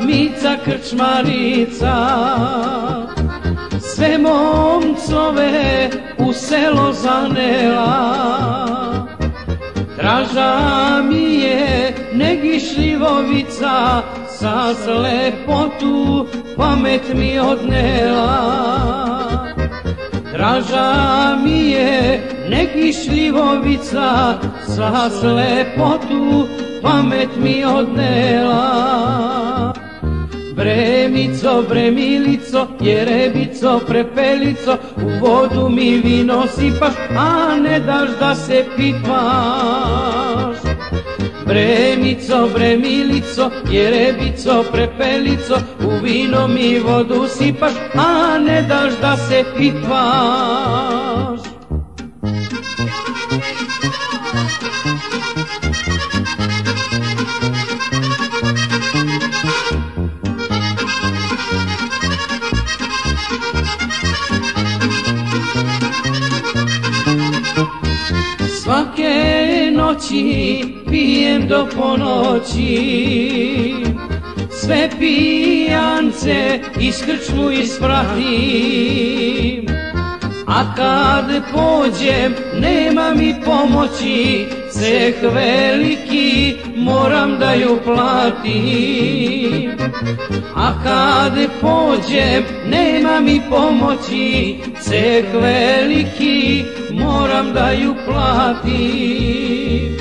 Mica krčmarica Sve momcove u selo zanela. Draža mi je negišljivovica sa slepotu pamet mi odnela Draža mi je negišljivovica Sa slepotu pamet mi odnela Bremico, bremilico, jerebico, prepelico, u vodu mi vino sipaš, a ne daš da se pipaš. Bremico, bremilico, jerebico, prepelico, u vino mi vodu sipaš, a ne daš da se pipaš. Noći pijem do ponoći. Sve pijance iz krčmu ispratim A kad pođem nema mi pomoći Ceh veliki moram da ju platim. A kad pođem nema mi pomoći Ceh veliki moram da ju platim.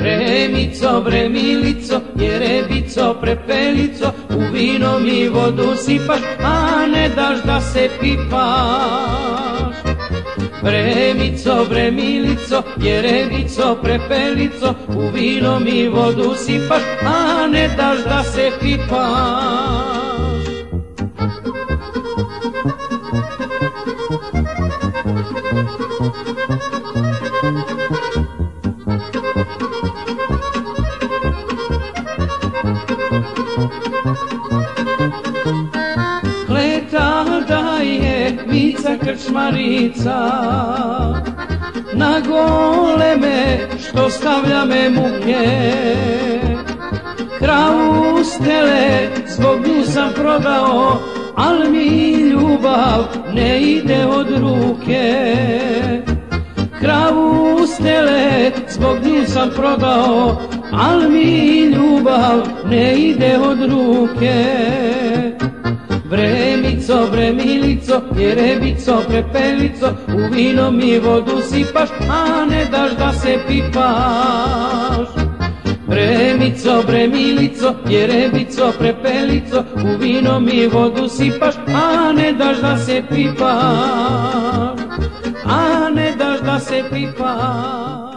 Bremico, bremilico, jerebico, prepelico U vino mi vodu sipaš, a ne daš da se pipaš Bremico, bremilico, jerebico, prepelico U vino mi vodu sipaš, a ne daš da se pipaš. Leta vica krčmarica Na goleme što stavlja me muke Kravu stele zbog nju sam prodao Al mi ljubav ne ide od ruke. Kravu stele zbog nju sam prodao Al mi ljubav ne ide od ruke Vremico, vremilico, jerebico, prepelico, u vino mi vodu sipaš, a ne daš da se pipaš. Vremico, vremilico, jerebico, prepelico, u vino mi vodu sipaš, a ne daš da se pipaš. A ne daš da se pipaš.